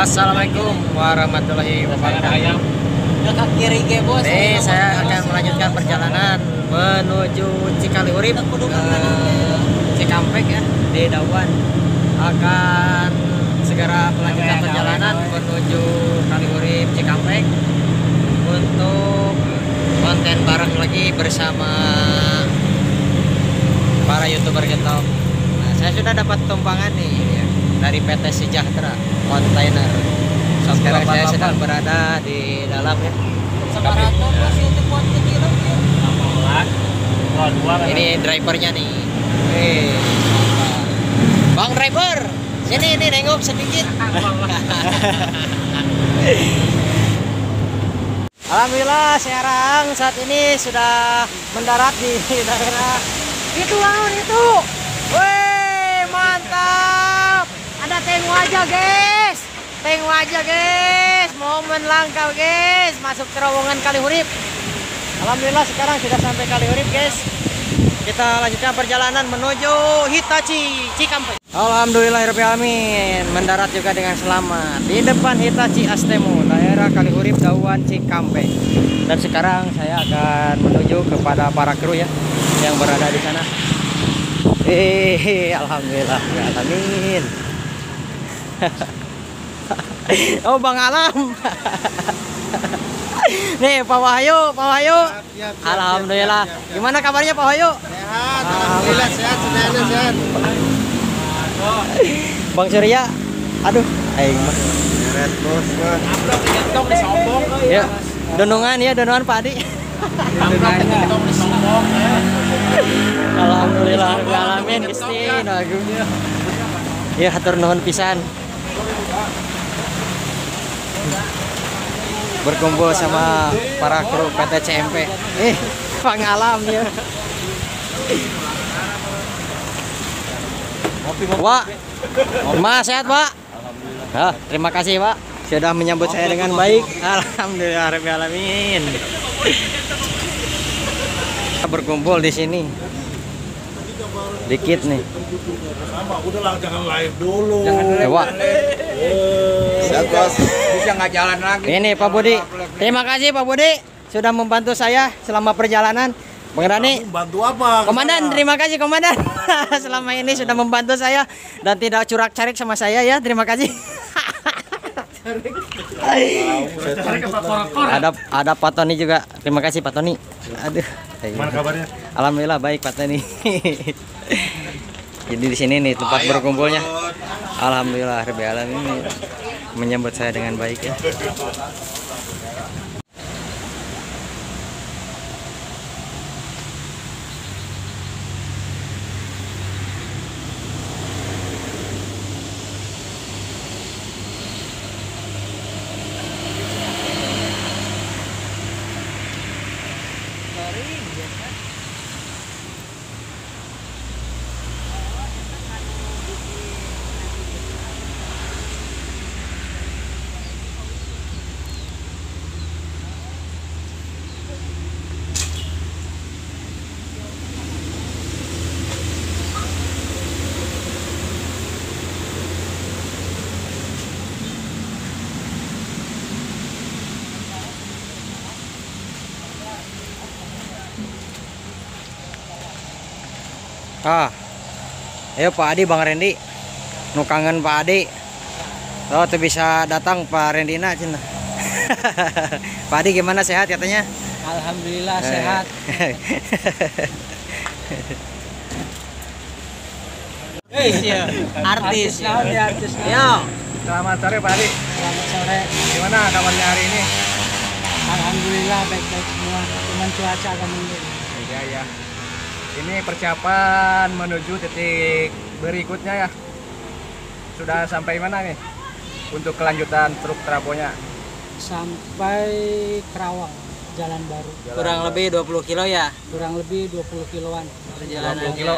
Assalamualaikum warahmatullahi wabarakatuh. Dekat kiri ge bos. Ini saya akan melanjutkan perjalanan menuju Cikaliurip ke Cikampek ya di Dawan. Akan segera melanjutkan perjalanan menuju Kaliurip Cikampek untuk konten bareng lagi bersama para youtuber getong. Nah, saya sudah dapat tumpangan nih ya, dari PT Sejahtera kontainer. So, sekarang saya sedang berada di dalam ya. Aja. Ini drivernya nih. Eh, Bang driver, sini ini nengok sedikit. Alhamdulillah sekarang saat ini sudah mendarat di daerah itu lawan itu. Wih, mantap. Ada tengok aja, guys. Tengok aja, guys. Momen langka, guys. Masuk terowongan Kalihurip. Alhamdulillah sekarang sudah sampai Kalihurip, guys. Kita lanjutkan perjalanan menuju Hitachi Cikampek. Alhamdulillahirrahmanirrahim mendarat juga dengan selamat di depan Hitachi Astemo daerah Kalihurip Dawan Cikampek. Dan sekarang saya akan menuju kepada para kru ya yang berada di sana. Eh, alhamdulillah, alamin. oh, Bang Alam. Nih, Pak Wahyu, Pak Wahyu. Alhamdulillah. Gimana kabarnya Pak Wahyu? Sehat, alhamdulillah sehat, semuanya sehat. Bang Surya. Aduh, aing mah. Sehat bos, bos. Ya, donongan ya, donongan Pak Adi. Alhamdulillah alamin Gusti. Ya hatur nuhun pisan. Berkumpul sama para kru PT CMP. Eh, pangalam ya. Pak, Mas sehat Pak? Terima kasih Pak sudah menyambut saya dengan baik. Alhamdulillah alamin. Berkumpul di sini. Dikit nih. Sama, udahlah jangan live dulu. Ya, Pak. Sehat bos. Bisa nggak jalan lagi. Ini Pak Budi. Terima kasih Pak Budi sudah membantu saya selama perjalanan. Bang Rani, Bantu apa? Komandan, terima kasih Komandan. Selama ini sudah membantu saya dan tidak curak-carik sama saya ya. Terima kasih. Ada ada Pak Tony juga. Terima kasih Pak Tony. Aduh. Gimana kabarnya? Alhamdulillah baik Pak Tony. Jadi di sini nih tempat berkumpulnya. Alhamdulillah Rabbil alamin menyambut saya dengan baik ya. Ah. Ayo Pak Adi, Bang Rendi. Nu kangen Pak Adi. Oh, tuh bisa datang Pak Rendina cina. Pak Adi gimana sehat katanya? Alhamdulillah Eh. sehat. Eh, iya. Artis. Ya artis. Yo. Selamat sore Pak Adi. Selamat sore. Gimana kabarnya hari ini? Alhamdulillah baik-baik semua. Cuman cuaca agak mendung. Iya ya. Ini persiapan menuju titik berikutnya ya. Sudah sampai mana nih? Untuk kelanjutan truk traponya. Sampai Kerawang, Jalan Baru. Kurang lebih 20 kilo ya Kurang lebih 20 kiloan. perjalanannya. 20 kilo.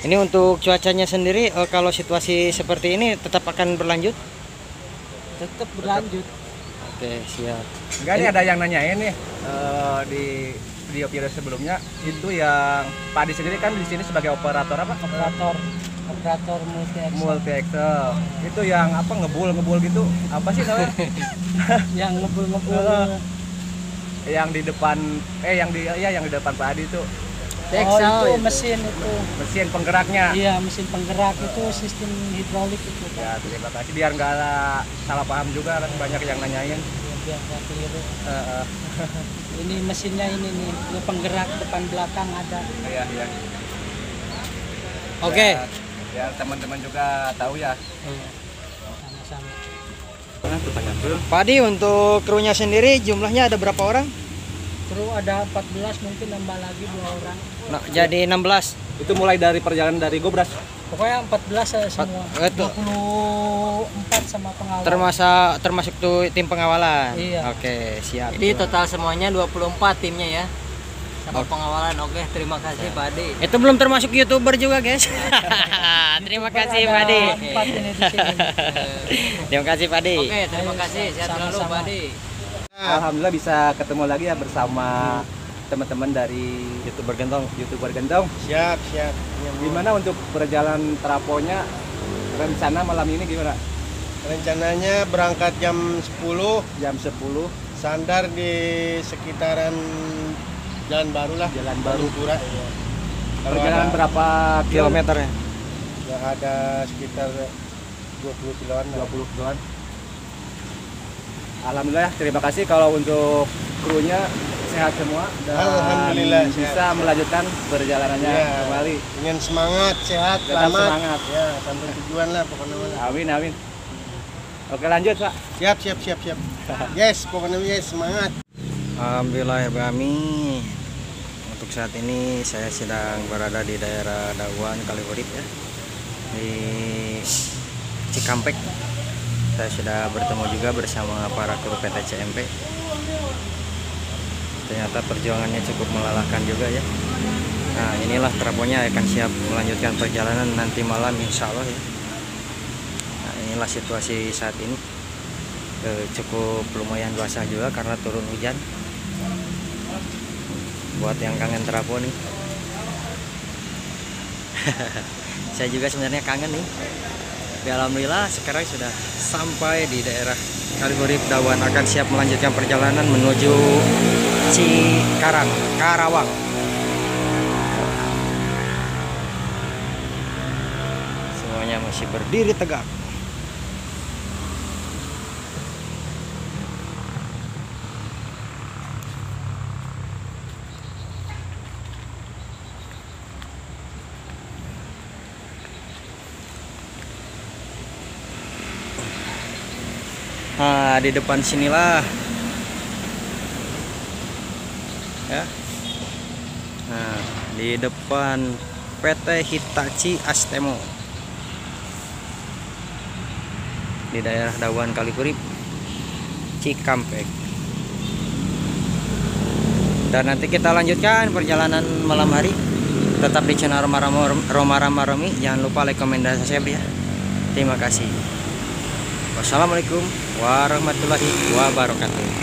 Ini untuk cuacanya sendiri eh, kalau situasi seperti ini tetap akan berlanjut? Tetap berlanjut. Oke, siap. Enggak nih ada yang nanyain nih eh, di video video sebelumnya itu yang Pak Adi sendiri kan di sini sebagai operator apa? Operator. Operator multi action multi axle. Itu yang apa ngebul ngebul gitu? Apa sih namanya? Yang ngebul-ngebul. Eh, yang di depan eh yang di ya yang di depan Pak Adi itu. Oh itu mesin itu. Mesin penggeraknya. Iya mesin penggerak itu sistem hidrolik itu ya Pak. terima kasih. Biar nggak salah paham juga kan banyak yang nanyain. Ya, biar nggak keliru. Eh, eh, ini mesinnya ini nih ini penggerak depan belakang ada. Iya iya. Oke. Biar- biar teman-teman juga tahu ya. Sama-sama. Pak Adi untuk krunya sendiri jumlahnya ada berapa orang? Kru ada 14 mungkin nambah lagi dua orang. Nah, jadi 16. itu mulai dari perjalanan dari Gobras pokoknya 14 saya semua Empat- itu. 24 sama pengawal Termasuk termasuk tuh tim pengawalan. Iya. Oke, siap. Jadi total semuanya 24 timnya ya. Sama pengawalan. Oke, terima kasih Pak Ade. Itu belum termasuk YouTuber juga, guys. Terima kasih, Pak sini Terima kasih, Pak Adi. Oke, terima kasih. Sehat selalu. Pak Ade. Alhamdulillah bisa ketemu lagi ya bersama teman-teman dari youtuber gendong youtuber gendong Siap, siap. gimana untuk perjalanan teraponya rencana malam ini gimana Rencananya berangkat jam 10, jam 10 sandar di sekitaran Jalan Baru lah. Jalan Baru. Pura. Iya. Kalau perjalanan ada, berapa Kilometer ya? ya ada sekitar 20 kiloan. lah. 20 kiloan Alhamdulillah terima kasih kalau untuk krunya sehat semua dan Alhamdulillah, bisa sehat. melanjutkan perjalanannya Iya. kembali Ingin semangat, sehat, Tetap selamat. semangat. Ya, sampai tujuan lah pokoknya. amin amin oke lanjut pak Siap, siap, siap, siap. Yes, pokoknya yes, semangat. Alhamdulillah ya kami untuk saat ini saya sedang berada di daerah Dawan Kaliurip ya di Cikampek saya sudah bertemu juga bersama para kru PT CMP ternyata perjuangannya cukup melelahkan juga ya. Nah inilah traponya akan siap melanjutkan perjalanan nanti malam insya Allah ya. Nah inilah situasi saat ini. Eh, cukup lumayan basah juga karena turun hujan. Buat yang kangen terapo nih. Saya juga sebenarnya kangen nih. Tapi alhamdulillah sekarang sudah sampai di daerah Kaliurip Dawan akan siap melanjutkan perjalanan menuju Cikarang Karawang semuanya masih berdiri tegak Nah, di depan sinilah. Ya. Nah, di depan PT Hitachi Astemo. Di daerah Dawan Kalikurip, Cikampek. Dan nanti kita lanjutkan perjalanan malam hari. Tetap di channel Roma Roma Roma Roma Romi. Jangan lupa like, komen, dan subscribe ya. Terima kasih. Wassalamualaikum warahmatullahi wabarakatuh.